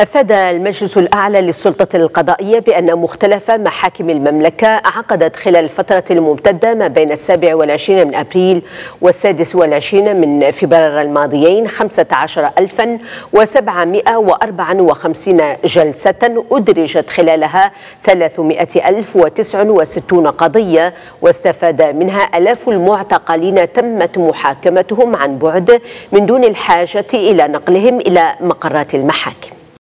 أفاد المجلس الأعلى للسلطة القضائية بأن مختلف محاكم المملكة عقدت خلال الفترة الممتدة ما بين السابع والعشرين من أبريل والسادس والعشرين من فبراير الماضيين 15754 جلسة أدرجت خلالها 300069 قضية واستفاد منها ألاف المعتقلين تمت محاكمتهم عن بعد من دون الحاجة إلى نقلهم إلى مقرات المحاكم.